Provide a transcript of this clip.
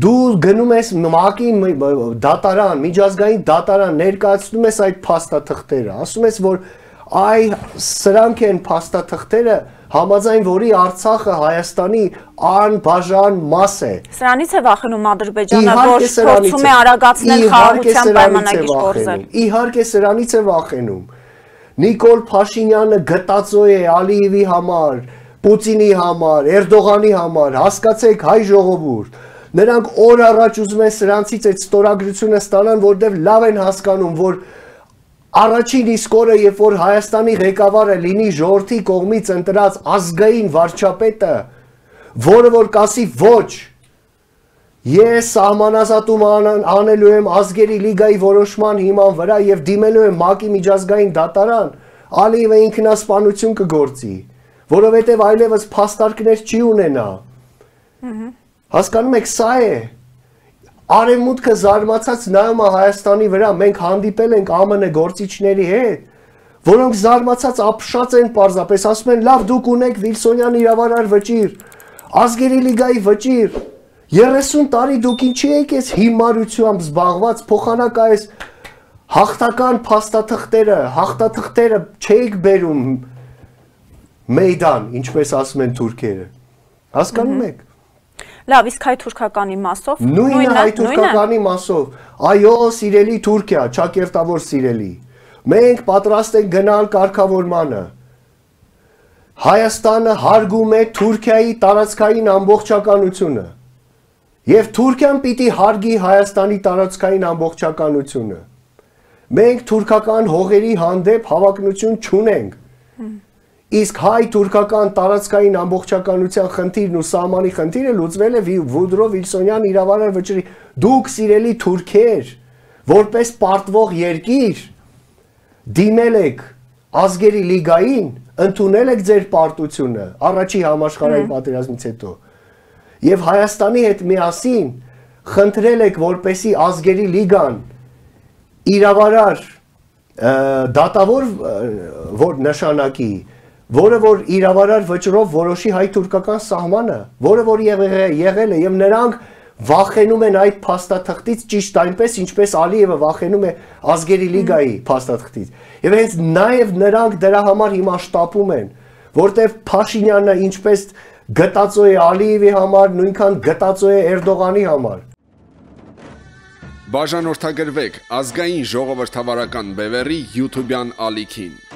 Դու գնում ես ՄԱԿ-ի դատարան, միջազգային դատարան ներկայացնում ես այդ փաստաթղթերը, ասում ես որ այ սրանք են փաստաթղթերը, համաձայն որի Արցախը Հայաստանի անբաժան մաս է։ Սրանից է վախենում Ադրբեջանը, որ փորձում է արագացնել խաղաղության պայմանագիր կորզել։ Իհարկե սրանից է վախենում։ Նիկոլ Փաշինյանը գտածո է Ալիևի համար, Պուտինի համար, Էրդողանի համար, հասկացեք հայ ժողովուրդ Նրանք օր առաջ ուզում են սրանցից այդ ստորագրությունը ստանան, որտեղ լավ են հասկանում, որ առաջին իսկ օրը, երբ որ Հայաստանի ղեկավարը լինի ժողովրդի կողմից ընտրած ազգային վարչապետը, որը որ կասի ոչ, ես սահմանազատում անելու եմ ազգերի լիգայի որոշման հիման վրա եւ դիմելու եմ ՄԱԿ-ի միջազգային դատարան, Ալիևը ինքնասպանություն կգործի, որովհետեւ այլևս փաստարկներ չի ունենա։ Հասկանում եք, սա է։ Արևմուտքը զարմացած նայում է Հայաստանի վրա, մենք հանդիպել ենք ԱՄՆ գործիչների հետ, որոնք զարմացած ապշած են պարզապես, ասում են, լավ դուք ունեք Վիլսոնյան իրավարար վճիր, ազգերի լիգայի վճիր, 30 տարի դուք ինչի եք ես հիմարությամբ զբաղված, փոխանակ այս հաղթական փաստաթղթերը, հաղթաթղթերը չէիք բերում մեյդան, ինչպես ասում են թուրքերը։ Հասկանում եք։ Լավ, իսկ հայ-թուրքականի մասով նույնը հայ-թուրքականի մասով։ Այո, սիրելի Թուրքիա, ճակերտավոր սիրելի։ Մենք պատրաստ ենք գնալ կարգավորմանը։ Հայաստանը հարգում է Թուրքիայի տարածքային ամբողջականությունը։ Եվ Թուրքիան պիտի հարգի Հայաստանի տարածքային ամբողջականությունը։ Մենք թուրքական հողերի հանդեպ հավակնություն չունենք։ Իսկ հայ-թուրքական տարածքային ամբողջականության խնդիրն ու սահմանի խնդիրը լուծվել է Վուդրո Վիլսոնյան իրավարար վճռի։ Դուք սիրելի թուրքեր, որպես պարտվող երկիր դիմել եք ազգերի լիգային, ընդունել եք ձեր պարտությունը առաջի համաշխարհային պատերազմից հետո։ Եվ Հայաստանի հետ միասին խնդրել եք, որպեսի ազգերի լիգան իրավարար դատավոր որ նշանակի որը որ իրավարար վճռով որոշի հայ-թուրքական սահմանը, որը որ եղել է եւ նրանք վախենում են այդ փաստաթղթից ճիշտ այնպես ինչպես Ալիևը վախենում է ազգերի լիգայի փաստաթղթից։ Եվ հենց նաև նրանք դրա համար հիմա շտապում են, որտեվ Փաշինյանը ինչպես գտածո է Ալիևի համար, նույնքան գտածո է Էրդողանի համար։ Բաժանորդագրվեք ազգային ժողովրդավարական բևեռի YouTube-յան ալիքին։